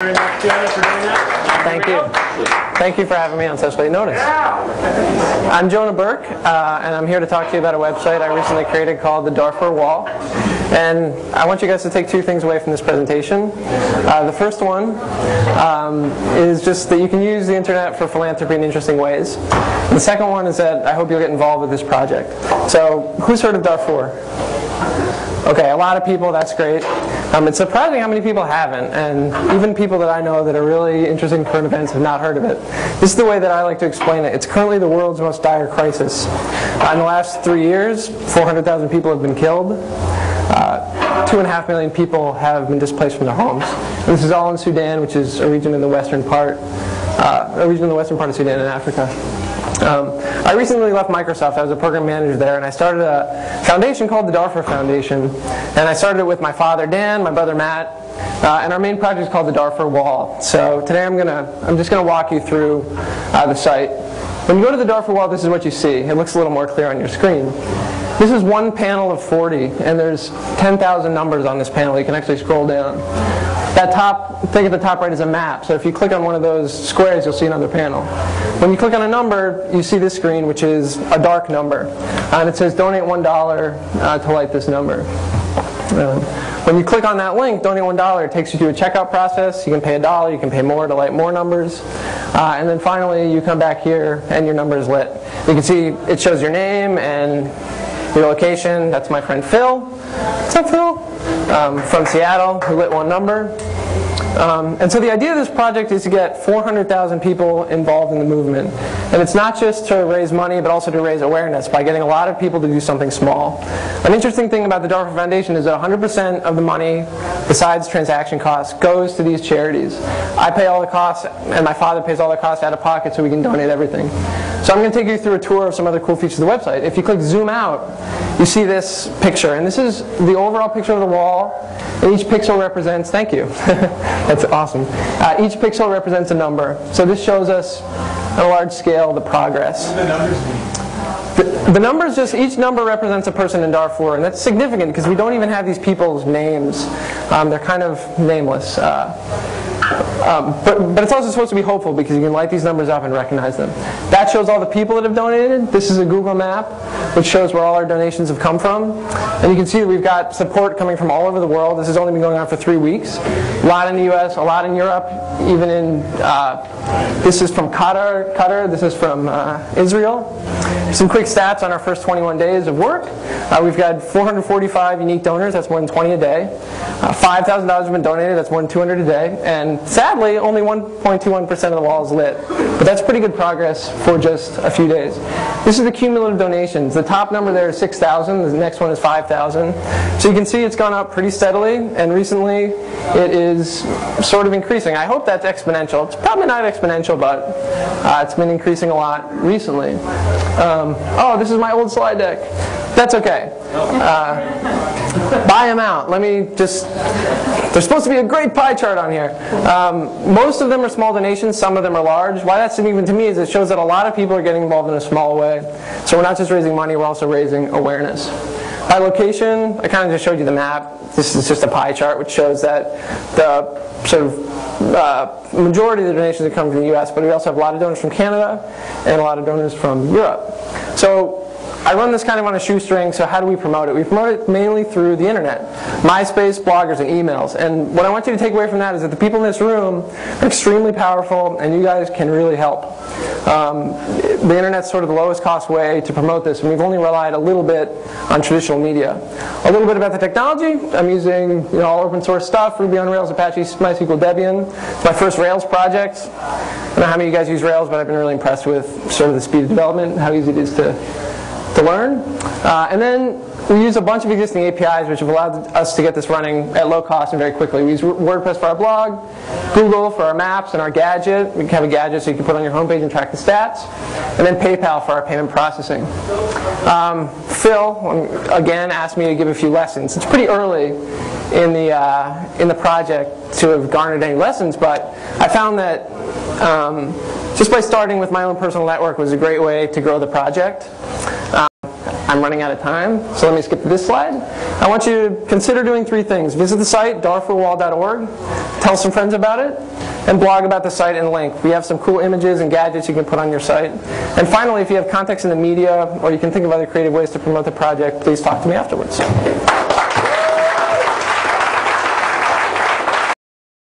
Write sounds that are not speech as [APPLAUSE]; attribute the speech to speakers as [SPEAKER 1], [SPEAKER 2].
[SPEAKER 1] Thank you. Thank you for having me on Socially notice. I'm Jonah Burke, uh, and I'm here to talk to you about a website I recently created called the Darfur Wall. And I want you guys to take two things away from this presentation. Uh, the first one um, is just that you can use the internet for philanthropy in interesting ways. The second one is that I hope you'll get involved with this project. So, who's heard of Darfur? Okay, a lot of people, that's great. Um, it's surprising how many people haven't, and even people that I know that are really interested in current events have not heard of it. This is the way that I like to explain it. It's currently the world's most dire crisis. Uh, in the last three years, 400,000 people have been killed. Uh, two and a half million people have been displaced from their homes. This is all in Sudan, which is a region in the western part, uh, a region in the western part of Sudan in Africa. Um, I recently left Microsoft. I was a program manager there, and I started a foundation called the Darfur Foundation. And I started it with my father Dan, my brother Matt, uh, and our main project is called the Darfur Wall. So today I'm gonna, I'm just gonna walk you through uh, the site. When you go to the Darfur Wall, this is what you see. It looks a little more clear on your screen. This is one panel of 40, and there's 10,000 numbers on this panel. You can actually scroll down. That top thing at the top right is a map. So if you click on one of those squares, you'll see another panel. When you click on a number, you see this screen, which is a dark number. And it says donate $1 uh, to light this number. Um, when you click on that link, donate $1, it takes you to a checkout process. You can pay a dollar, you can pay more to light more numbers. Uh, and then finally, you come back here and your number is lit. You can see it shows your name and your location. That's my friend Phil. What's up, Phil? Um, from Seattle, who lit one number. Um, and so the idea of this project is to get 400,000 people involved in the movement. And it's not just to raise money, but also to raise awareness by getting a lot of people to do something small. An interesting thing about the Darfur Foundation is that 100% of the money, besides transaction costs, goes to these charities. I pay all the costs, and my father pays all the costs out of pocket so we can donate everything. So I'm going to take you through a tour of some other cool features of the website. If you click zoom out, you see this picture. And this is the overall picture of the wall. And each pixel represents, thank you. [LAUGHS] That's awesome. Uh, each pixel represents a number. So this shows us on a large scale the progress. The, the numbers just, each number represents a person in Darfur, and that's significant because we don't even have these people's names. Um, they're kind of nameless. Uh, um, but, but it's also supposed to be hopeful because you can light these numbers up and recognize them. That shows all the people that have donated. This is a Google map which shows where all our donations have come from. And you can see that we've got support coming from all over the world. This has only been going on for three weeks. A lot in the US, a lot in Europe, even in, uh, this is from Qatar, Qatar. this is from uh, Israel. Some quick stats on our first 21 days of work. Uh, we've got 445 unique donors, that's more than 20 a day. Uh, $5,000 have been donated, that's more than 200 a day. And sadly, only 1.21% of the wall is lit. But that's pretty good progress for just a few days. This is the cumulative donations. The top number there is 6,000, the next one is 5,000. So you can see it's gone up pretty steadily, and recently it is sort of increasing. I hope that's exponential. It's probably not exponential, but uh, it's been increasing a lot recently. Um, oh, this is my old slide deck. That's okay. Uh, buy them out. Let me just, there's supposed to be a great pie chart on here. Um, most of them are small donations, some of them are large. Why that's significant to me is it shows that a lot of people are getting involved in a small way. So we're not just raising money, we're also raising awareness. By location, I kind of just showed you the map. This is just a pie chart which shows that the sort of uh, majority of the donations are coming from the US, but we also have a lot of donors from Canada and a lot of donors from Europe. So I run this kind of on a shoestring, so how do we promote it? We promote it mainly through the internet. MySpace, bloggers, and emails. And what I want you to take away from that is that the people in this room are extremely powerful, and you guys can really help. Um, the internet's sort of the lowest cost way to promote this, and we've only relied a little bit on traditional media. A little bit about the technology. I'm using you know, all open source stuff, Ruby on Rails, Apache, MySQL, Debian. It's my first Rails project. I don't know how many of you guys use Rails, but I've been really impressed with sort of the speed of development, how easy it is to to learn. Uh, and then we use a bunch of existing APIs which have allowed us to get this running at low cost and very quickly. We use WordPress for our blog, Google for our maps and our gadget. We have a gadget so you can put on your homepage and track the stats. And then PayPal for our payment processing. Um, Phil, again, asked me to give a few lessons. It's pretty early in the, uh, in the project to have garnered any lessons, but I found that um, just by starting with my own personal network was a great way to grow the project. I'm running out of time, so let me skip to this slide. I want you to consider doing three things. Visit the site, darfurwall.org, tell some friends about it, and blog about the site and link. We have some cool images and gadgets you can put on your site. And finally, if you have contacts in the media or you can think of other creative ways to promote the project, please talk to me afterwards.